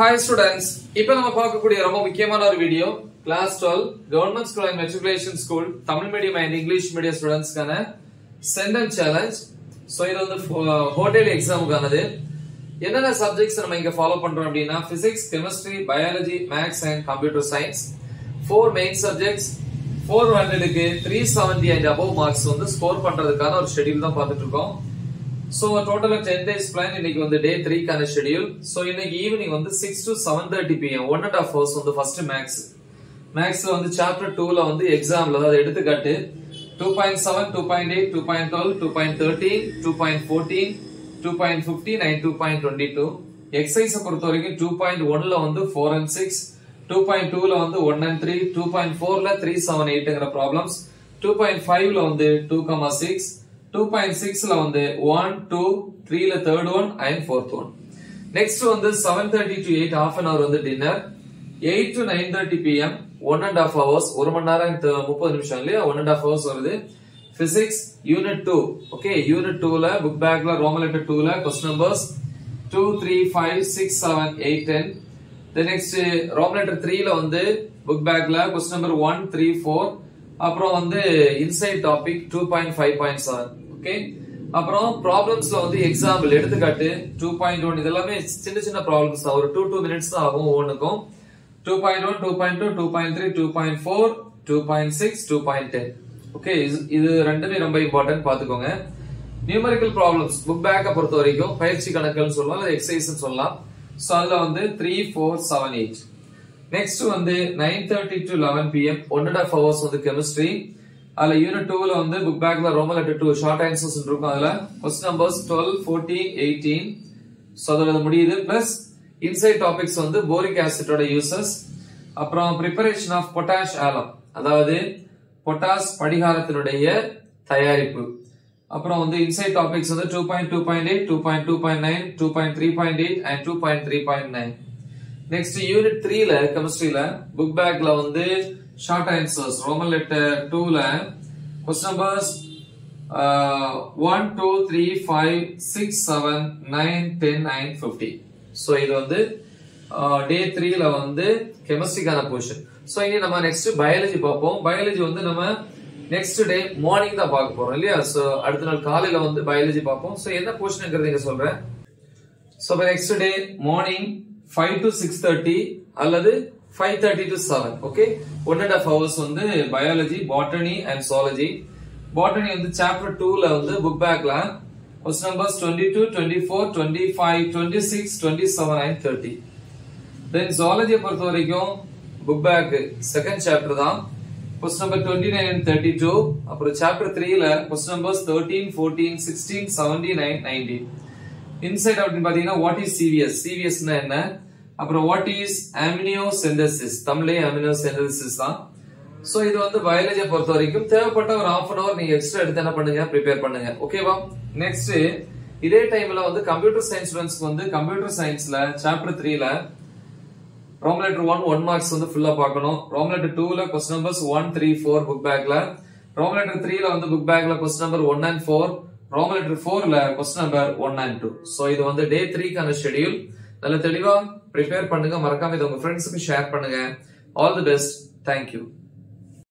Hi students இப்போ நம்ம பார்க்கக்கூடிய ரொம்ப முக்கியமான ஒரு video class twelve government school and matriculation school Tamil medium and English medium ஸ்டூடெண்ட்ஸ்க்கான centum challenge so இது வந்து uh, ஹோட்டல் எக்ஸாமுக்கானது என்னென்ன சப்ஜெக்ட்ஸ் நம்ம இங்க ஃபாலோ பண்றோம் அப்படின்னா physics chemistry biology maths and computer science four main subjects four ஹண்ட்ரடுக்கு three seventy and above marks வந்து score பண்றதுக்கான ஒரு ஷெடியூல் தான் பார்த்துட்டு இருக்கோம். சோ டோட்டலா டென் டேஸ் பிளான் இன்னைக்கு வந்து டே த்ரீக்கான ஷெடியூல் சோ இன்னைக்கு ஈவினிங் வந்து six to seven thirty PM one and half hours வந்து ஃபர்ஸ்ட் மேக்ஸ் மேக்ஸ்ல வந்து சாப்டர் டூல வந்து எக்ஸாம்ல அதாவது எடுத்துக்காட்டு two point seven two point eight two point twelve two point thirteen two point fourteen two point fifteen and two point twenty two எக்ஸசைஸ பொறுத்த வரைக்கும் டூ பாயிண்ட் ஒன்ல வந்து four and six two point டூல வந்து one and three two point ஃபோர்ல three seven எயிட்ங்கிற problems two point ஃபைவ்ல வந்து two comma six two point சிக்ஸ்ல வந்து ஒன் டூ த்ரீல third one and fourth one next வந்து seven thirty to eight half an hour வந்து dinner eight to nine thirty PM one and half hours ஒரு மணி நேரம் முப்பது நிமிஷம் இல்லையா? ஒன் அண்ட் ஆஃப் ஹவர்ஸ் வருது. Physics unit two okay unit டூல புக் பேக்ல ரோமன் லெட்டர் டூல question numbers two three five six seven eight ten next Roman letter த்ரீல வந்து புக் பேக்ல question number one three four அப்புறம் வந்து inside topic two point five point seven okay அப்புறம் ப்ராப்ளம்ஸ்ல வந்து எக்ஸாம்பிள் எடுத்துக்காட்டு டூ பாயிண்ட் ஒன் இதெல்லாமே சின்ன சின்ன ப்ராப்ளம்ஸ் தான் ஒரு டூ டூ மினிட்ஸ் தான் ஆகும் ஒவ்வொன்றுக்கும். Two point one two point two two point three two point four two point six two point ten okay இது ரெண்டுமே ரொம்ப இம்பார்ட்டன்ட் பாத்துக்கோங்க நியூமரிக்கல் ப்ராப்ளம்ஸ் புக் பேக்கை பொறுத்த வரைக்கும் பயிற்சி கணக்குன்னு சொல்லலாம் எக்ஸசைஸ் சொல்லலாம். ஸோ அதுல வந்து three four seven eight next வந்து nine thirty to eleven PM one and half hours வந்து கெமிஸ்ட்ரி அதுல யூனிட் டூல வந்து புக் பேக்ல ரொம்ப லெட்டர் டூ ஷார்ட் ஆன்சர்ஸ் இருக்கும் அதுல. Question numbers twelve fourteen eighteen so அதோட முடியுது. பிளஸ் இன்சைட் டாபிக்ஸ் வந்து போரிக் ஆசிட்டோட யூசஸ் அப்புறம் ப்ரிப்பரேஷன் ஆஃப் பொட்டாஷ் ஆலம் அதாவது பொட்டாஸ் படிகாரத்தினுடைய தயாரிப்பு. அப்புறம் வந்து இன்சைட் டாபிக்ஸ் வந்து two point two point eight two point two point nine two point three point eight and two point three point nine next unit த்ரீல கெமிஸ்ட்ரியில book பேக்ல வந்து ஷார்ட் ஆன்சர்ஸ் ரோமன் லெட்டர் டூல question numbers one two three five six seven nine ten nine fifty so இது வந்து uh, டே த்ரீல வந்து கெமிஸ்ட்ரிக்கான portion so இங்கே நம்ம நெக்ஸ்ட் பயாலஜி பார்ப்போம். பயாலஜி வந்து நம்ம நெக்ஸ்ட் டே மார்னிங் தான் பார்க்க போறோம் இல்லையா? ஸோ அடுத்த நாள் காலையில வந்து பயாலஜி பார்ப்போம். ஸோ என்ன போர்ஷனுங்கிறது இங்க சொல்றேன். So next day morning five to six thirty அல்லது five thirty to seven okay one and half hours வந்து biology botany and zoology botany வந்து சாப்டர் டூல வந்து புக் பேக்ல question numbers twenty two twenty four twenty five twenty six twenty seven and thirty then ஜுவாலஜியை பொறுத்த வரைக்கும் book back second chapter தான். Question number twenty nine and thirty two அப்புறம் chapter த்ரீல question numbers thirteen fourteen sixteen seventy nine nineteen inside அப்படின்னு பாத்தீங்கன்னா what is CVS சிவிஎஸ்னா என்ன? அப்புறம் what is அமினியோசென்டசிஸ் தமிழே அமினியோ தான். சோ இது வந்து பயாலஜியை பொறுத்த வரைக்கும் தேவைப்பட்ட ஒரு ஹாஃப் அன் அவர் நீங்க எக்ஸ்ட்ரா எடுத்து என்ன பண்ணுங்க? ப்ரிப்பேர் பண்ணுங்க. ஓகேவா நெக்ஸ்ட் இதே டைம்ல வந்து கம்ப்யூட்டர் சயின்ஸ் ஸ்டூடெண்ட்ஸ்க்கு வந்து கம்ப்யூட்டர் சயின்ஸ்ல சாப்டர் த்ரீல Roman letter one one marks வந்து ஃபுல்லா பார்க்கணும். ரோம் லெட்டர் டூல question numbers one three four book பேக்ல ரோம் லெட்டர் த்ரீல வந்து புக் பேக்ல question number one and four Roman letter ஃபோர்ல question number one and two so இது வந்து டே த்ரீக்கான ஷெடியூல் நல்ல தெளிவா ப்ரிப்பேர் பண்ணுங்க. மறக்காம இதை உங்க ஃப்ரெண்ட்ஸுக்கு ஷேர் பண்ணுங்க. All the best thank you